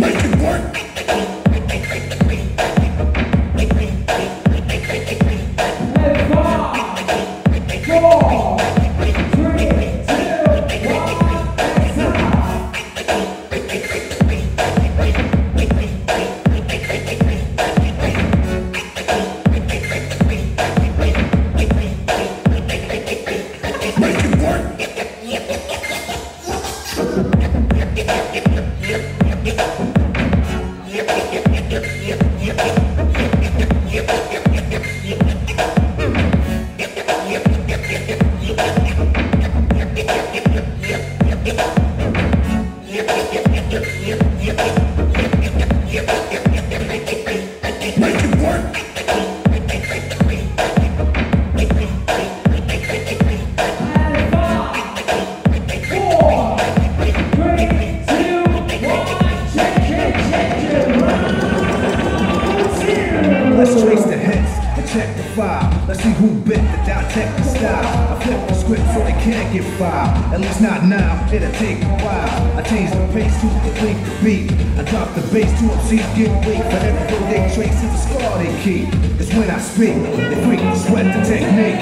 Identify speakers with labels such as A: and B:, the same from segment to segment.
A: Let's can't get filed. At least not now, it'll take a while. I change the pace to complete the beat. I drop the bass to MCs get weak. but every road they trace is a scar they keep. It's when I speak, they freak sweat the technique.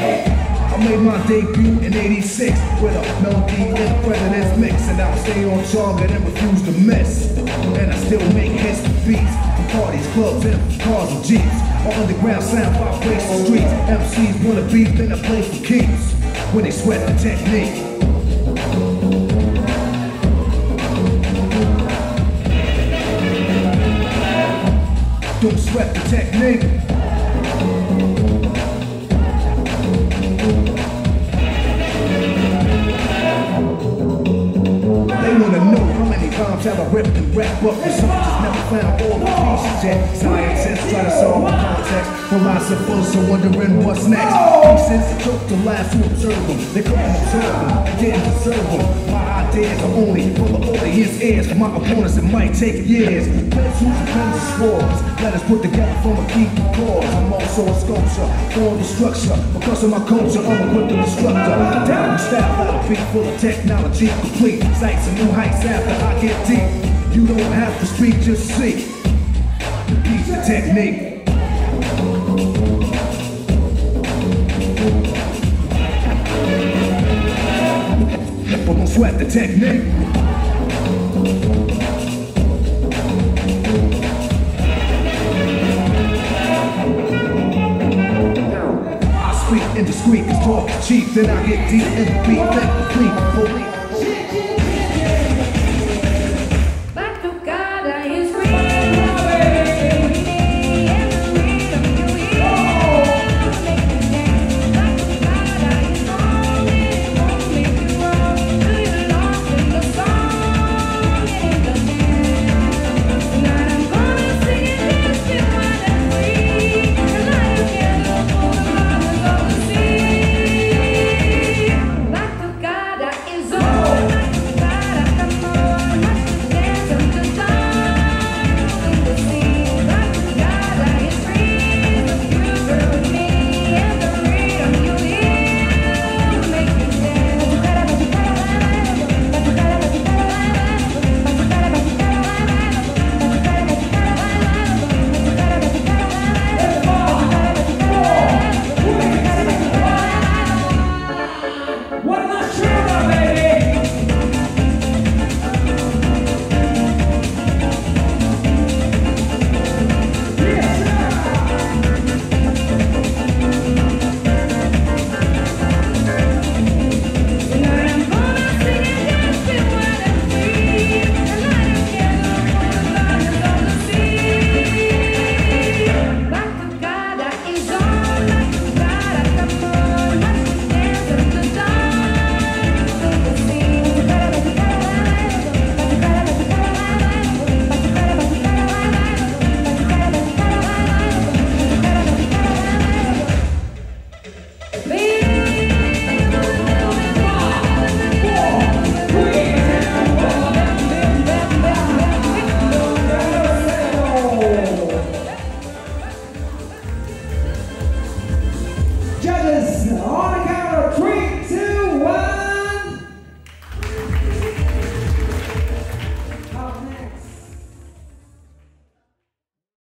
A: I made my debut in 86 with a melody in the president's mix And I will stay on target and refuse to miss And I still make hits and beats parties, clubs, and cars and jeeps Our underground sound vibrates the streets MCs wanna beat, then I play for keeps When they sweat the technique. Don't sweat the technique have I ripped and rap, but for some just never found all the pieces yet. Scientists try to solve the context myself, so wondering what's next. Pieces took the last to observe them. They couldn't observe them, they didn't deserve them. My ideas are only for the audience ears. For my opponents, it might take years. Let's use the pens put together from a key cause. I'm also a sculpture, form the structure. Because of my culture, I'm equipped to instructor. Down out a beat full of technology, complete. Sights and new heights after I get deep. You don't have to speak, just see. Repeat the technique. But don't sweat the technique. Indiscreet, cause talk cheap. Then I get deep in the beat, then complete, fully